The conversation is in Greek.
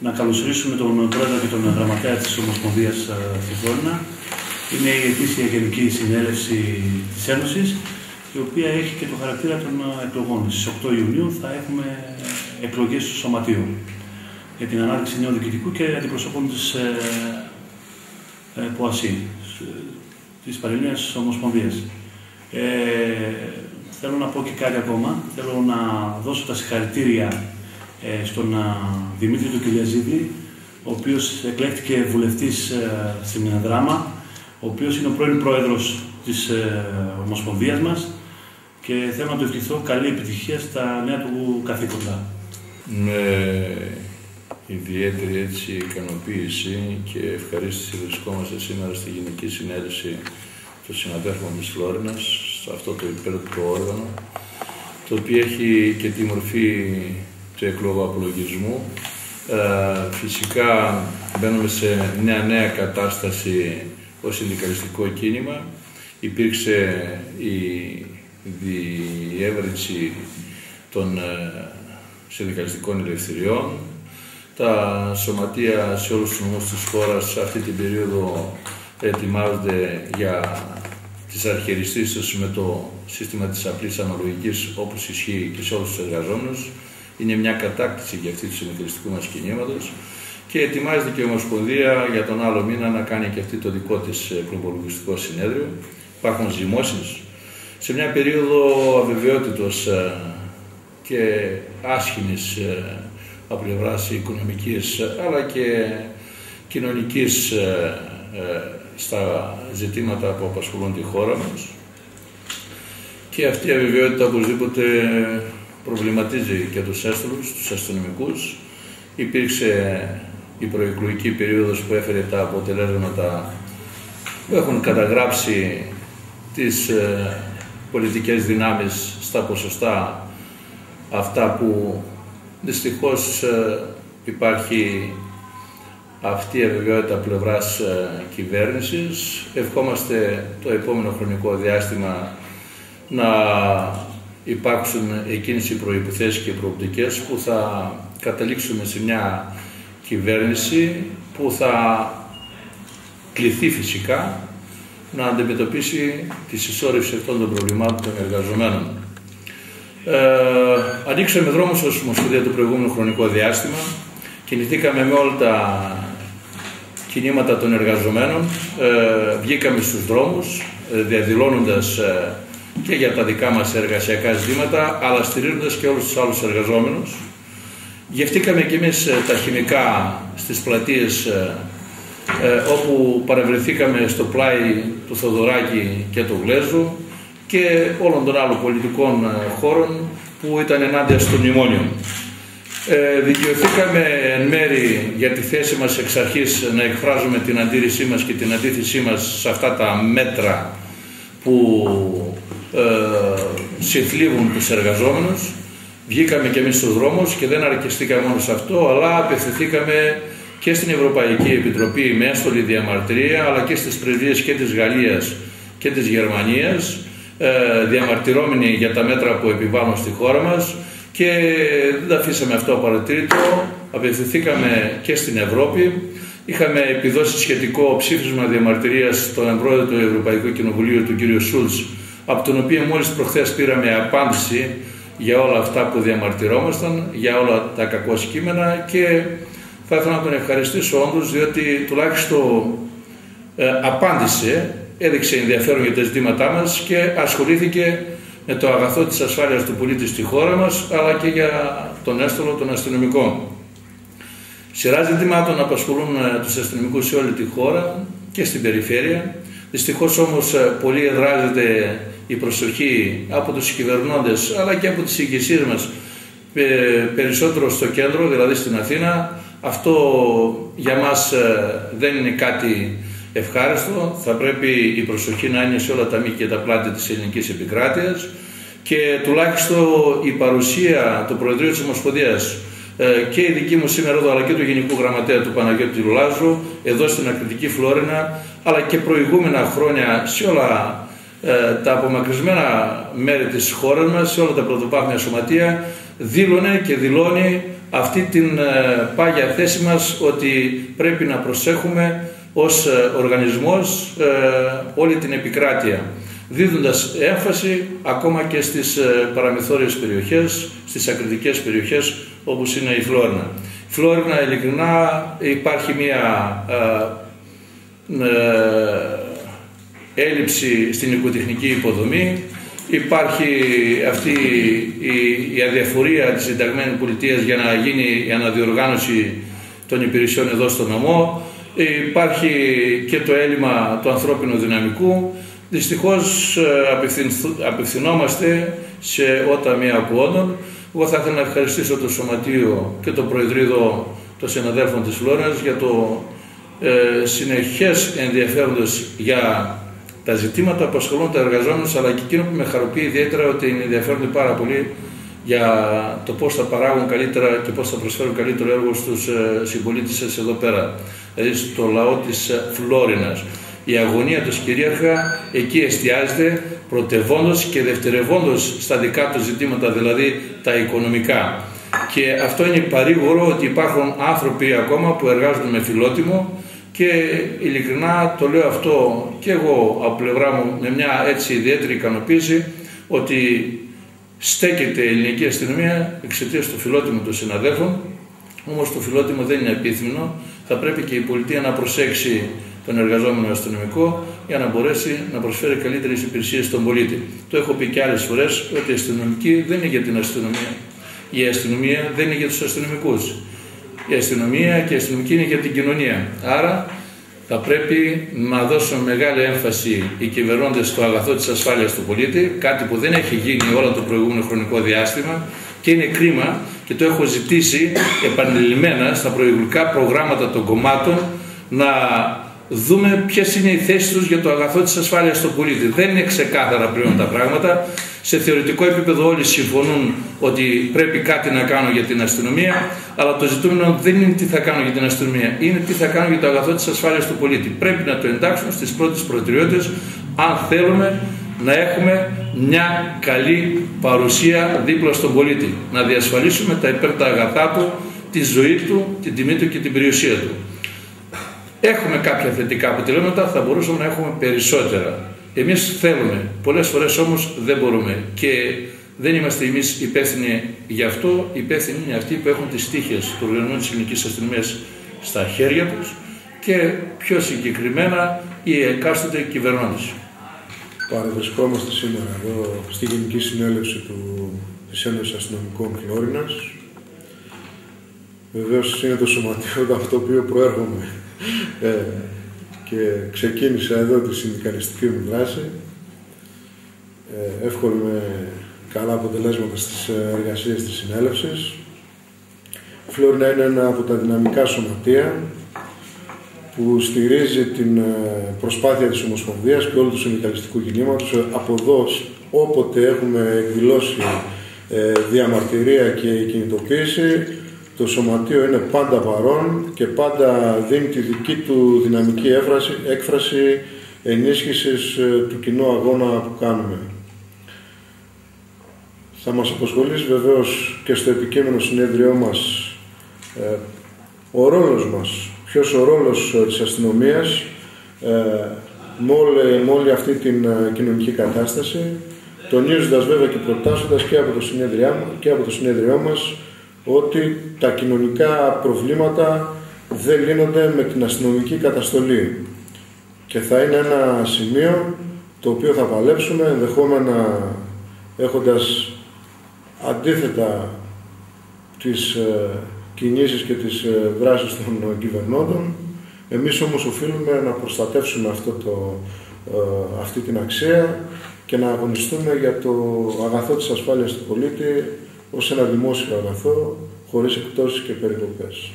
να καλωσορίσουμε τον πρόεδρο και τον γραμματέα της Ομοσπονδίας στη Φλόρινα. Είναι η ετήσια Γενική Συνέλευση της Ένωσης, η οποία έχει και το χαρακτήρα των εκλογών. Στις 8 Ιουνίου θα έχουμε εκλογές στο Σωματείο για την ανάδειξη νέου διοικητικού και αντιπροσωπών της ε, ε, ΠΟΑΣΥ, της Παρινίας Ομοσπονδίας. Ε, θέλω να πω και κάτι ακόμα. Θέλω να δώσω τα συγχαρητήρια ε, στον Δημήτρη του Κυλιαζίδη, ο οποίος εκλέχθηκε βουλευτής ε, στην Δράμα, ο οποίος είναι ο πρώην πρόεδρος της ε, Ομοσπονδίας μας και θέλω να του ευχηθώ καλή επιτυχία στα νέα του καθήκοντα. Με ιδιαίτερη έτσι ικανοποίηση και ευχαρίστηση βρισκόμαστε σήμερα στη Γενική Συνέλευση των Συναδέλφων της Φλόρινας, σε αυτό το υπέροχο όργανο, το οποίο έχει και τη μορφή του εκλογοαπολογισμού. Ε, φυσικά μπαίνουμε σε μια νέα κατάσταση ως συνδικαλιστικό κίνημα. Υπήρξε η διεύρυνση των ε, συνδικαλιστικών ελευθεριών. Τα σωματεία σε όλους τους νομούς της χώρας σε αυτή την περίοδο ετοιμάζονται για τις αρχαιριστήσεις με το σύστημα της απλής αναλογικής όπως ισχύει και σε όλους τους εργαζόμενους είναι μια κατάκτηση για αυτή του συνεταιριστικού μας κινήματος και ετοιμάζεται και η Ομοσπονδία για τον άλλο μήνα να κάνει και αυτή το δικό της προπολογιστικό συνέδριο. Υπάρχουν ζυμώσεις σε μια περίοδο αβεβαιότητος ε, και άσχημης ε, από πλευράς οικονομικής αλλά και κοινωνικής ε, στα ζητήματα που απασχολούν τη χώρα μας και αυτή η αβεβαιότητα οπωσδήποτε προβληματίζει και τους έστωλους, τους αστυνομικούς. Υπήρξε η προεκλογική περίοδος που έφερε τα αποτελέσματα που έχουν καταγράψει τις ε, πολιτικές δυνάμεις στα ποσοστά αυτά που δυστυχώς ε, υπάρχει αυτή η αβεβαιότητα πλευράς ε, κυβέρνησης. Ευχόμαστε το επόμενο χρονικό διάστημα να υπάρξουν εκείνες οι προϋποθέσεις και προοπτικές που θα καταλήξουμε σε μια κυβέρνηση που θα κληθεί φυσικά να αντιμετωπίσει τη συσσόρευση αυτών των προβλημάτων των εργαζομένων. Ε, ανοίξαμε δρόμους ως Ομοσπονδία το προηγούμενο χρονικό διάστημα. Κινηθήκαμε με όλα τα κινήματα των εργαζομένων. Ε, βγήκαμε στους δρόμους ε, διαδηλώνοντας ε, και για τα δικά μας εργασιακά ζητήματα, αλλά στηρίζοντας και όλους τους άλλους εργαζόμενους. Γευτήκαμε και εμείς ε, τα χημικά στις πλατείες ε, ε, όπου παρευρεθήκαμε στο πλάι του Θοδωράκη και του Γλέζου και όλων των άλλων πολιτικών χώρων που ήταν ενάντια στο μνημόνιο. Ε, δικαιωθήκαμε εν μέρη για τη θέση μας εξ αρχής να εκφράζουμε την αντίρρησή μας και την αντίθεσή μας σε αυτά τα μέτρα που ε, συμφλίγουν τους εργαζόμενους. Βγήκαμε και εμείς στους δρόμους και δεν αρκεστήκαμε μόνο σε αυτό, αλλά απευθυνθήκαμε και στην Ευρωπαϊκή Επιτροπή με έστολη διαμαρτυρία, αλλά και στις πρεσβείες και της Γαλλίας και της Γερμανίας, ε, διαμαρτυρώμενοι για τα μέτρα που επιβάλλουν στη χώρα μας και δεν τα αφήσαμε αυτό απαρατήρητο, απευθυνθήκαμε και στην Ευρώπη, Είχαμε επιδώσει σχετικό ψήφισμα διαμαρτυρίας στον πρόεδρο του Ευρωπαϊκού Κοινοβουλίου, του κ. Σούλτς, από τον οποίο μόλις προχθές πήραμε απάντηση για όλα αυτά που διαμαρτυρόμασταν, για όλα τα κακό κείμενα και θα ήθελα να τον ευχαριστήσω όντω, διότι τουλάχιστον ε, απάντησε, έδειξε ενδιαφέρον για τα ζητήματά μας και ασχολήθηκε με το αγαθό της ασφάλειας του πολίτη στη χώρα μας, αλλά και για τον έστωλο των αστυνομικών. Σειρά ζητημάτων απασχολούν ε, τους αστυνομικούς σε όλη τη χώρα και στην περιφέρεια. Δυστυχώς όμως ε, πολύ εδράζεται η προσοχή από τους κυβερνώντες αλλά και από τις ηγεσίες μας ε, περισσότερο στο κέντρο, δηλαδή στην Αθήνα. Αυτό για μας δεν είναι κάτι ευχάριστο. Θα πρέπει η προσοχή να είναι σε όλα τα μήκη και τα πλάτη της ελληνικής επικράτειας και τουλάχιστον η παρουσία του Προεδρείου της Ομοσπονδίας ε, και η δική μου σήμερα εδώ, αλλά και του Γενικού Γραμματέα του Παναγιώτη Λουλάζου, εδώ στην Ακριτική Φλόρινα, αλλά και προηγούμενα χρόνια σε όλα ε, τα απομακρυσμένα μέρη της χώρας μας, σε όλα τα πρωτοπάθμια σωματεία, δήλωνε και δηλώνει αυτή την πάγια θέση μας ότι πρέπει να προσέχουμε ως οργανισμός όλη την επικράτεια δίδοντας έμφαση ακόμα και στις παραμεθόριες περιοχές, στις ακριτικές περιοχές όπως είναι η Φλόρινα. Φλόρινα ειλικρινά υπάρχει μια έλλειψη στην οικοτεχνική υποδομή, υπάρχει αυτή η, η αδιαφορία της συνταγμένης πολιτείας για να γίνει η αναδιοργάνωση των υπηρεσιών εδώ στο νομό, υπάρχει και το έλλειμμα του ανθρώπινου δυναμικού. Δυστυχώς ε, απευθυνόμαστε σε ότα μία ακούοντων. Εγώ θα ήθελα να ευχαριστήσω το Σωματείο και το Προεδρείο των Συναδέλφων της Φλόρας για το ε, συνεχές ενδιαφέροντος για τα ζητήματα που ασχολούν τα εργαζόμενους, αλλά και εκείνο που με χαροποιεί ιδιαίτερα ότι είναι ενδιαφέρονται πάρα πολύ για το πώς θα παράγουν καλύτερα και πώς θα προσφέρουν καλύτερο έργο στους ε, συμπολίτες σας εδώ πέρα, δηλαδή στο λαό της ε, Φλόρινας. Η αγωνία τους κυρίαρχα εκεί εστιάζεται πρωτευόντως και δευτερευόντως στα δικά τους ζητήματα, δηλαδή τα οικονομικά. Και αυτό είναι παρήγορο ότι υπάρχουν άνθρωποι ακόμα που εργάζονται με φιλότιμο και ειλικρινά το λέω αυτό και εγώ από πλευρά μου με μια έτσι ιδιαίτερη ικανοποίηση ότι στέκεται η ελληνική αστυνομία εξαιτίας του φιλότιμου των συναδέλφων. Όμως το φιλότιμο δεν είναι επίθυμο. Θα πρέπει και η πολιτεία να προσέξει τον εργαζόμενο αστυνομικό για να μπορέσει να προσφέρει καλύτερες υπηρεσίες στον πολίτη. Το έχω πει και άλλες φορές ότι η αστυνομική δεν είναι για την αστυνομία. Η αστυνομία δεν είναι για τους αστυνομικούς η αστυνομία και η αστυνομική είναι για την κοινωνία. Άρα θα πρέπει να δώσουν μεγάλη έμφαση οι κυβερνώντες στο αγαθό της ασφάλειας του πολίτη, κάτι που δεν έχει γίνει όλο το προηγούμενο χρονικό διάστημα και είναι κρίμα και το έχω ζητήσει επανειλημμένα στα προηγούμενα προγράμματα των κομμάτων να δούμε ποιες είναι οι θέσεις τους για το αγαθό της ασφάλειας του πολίτη. Δεν είναι ξεκάθαρα πλέον τα πράγματα. Σε θεωρητικό επίπεδο όλοι συμφωνούν ότι πρέπει κάτι να κάνουν για την αστυνομία, αλλά το ζητούμενο δεν είναι τι θα κάνουν για την αστυνομία, είναι τι θα κάνουν για το αγαθό της ασφάλειας του πολίτη. Πρέπει να το εντάξουν στις πρώτες προτεραιότητες, αν θέλουμε να έχουμε μια καλή παρουσία δίπλα στον πολίτη. Να διασφαλίσουμε τα υπέρ τα αγαθά του, τη ζωή του, την τιμή του και την περιουσία του. Έχουμε κάποια θετικά αποτελέσματα, θα μπορούσαμε να έχουμε περισσότερα. Εμείς θέλουμε, πολλές φορές όμως δεν μπορούμε και δεν είμαστε εμείς υπεύθυνοι γι' αυτό, υπεύθυνοι είναι αυτοί που έχουν τις τύχες του οργανωμένου της ελληνικής αστυνομίας στα χέρια τους και πιο συγκεκριμένα οι εκάστοτε κυβερνώντες. Παραδοσκόμαστε σήμερα εδώ στη Γενική Συνέλευση του, της Ένωσης Αστυνομικών Φλόρινας. Βεβαίως είναι το σωματείο από το οποίο προέρχομαι ε, και ξεκίνησα εδώ τη συνδικαλιστική μου δράση. Ε, εύχομαι καλά αποτελέσματα στις εργασίες της συνέλευσης. Φλόρινα είναι ένα από τα δυναμικά σωματεία που στηρίζει την ε, προσπάθεια της Ομοσπονδίας και όλου του συνδικαλιστικού κινήματος. Από εδώ, όποτε έχουμε εκδηλώσει ε, διαμαρτυρία και κινητοποίηση, το σωματείο είναι πάντα παρόν και πάντα δίνει τη δική του δυναμική έκφραση, έκφραση ενίσχυσης ε, του κοινού αγώνα που κάνουμε. Θα μας αποσχολήσει βεβαίως και στο επικείμενο συνέδριό μας ε, ο ρόλος μας, ποιος ο ρόλος ε, της αστυνομίας με όλη, αυτή την κοινωνική κατάσταση, τονίζοντας βέβαια και προτάσσοντας και από το και από το συνέδριό μας ότι τα κοινωνικά προβλήματα δεν λύνονται με την αστυνομική καταστολή. Και θα είναι ένα σημείο το οποίο θα παλέψουμε ενδεχόμενα έχοντας αντίθετα τις ε, κινήσεις και τις ε, δράσεις των κυβερνώντων. Εμείς όμως οφείλουμε να προστατεύσουμε αυτό το, ε, αυτή την αξία και να αγωνιστούμε για το αγαθό της ασφάλειας του πολίτη ως ένα δημόσιο αγαθό χωρίς εκτόσεις και περικοπές.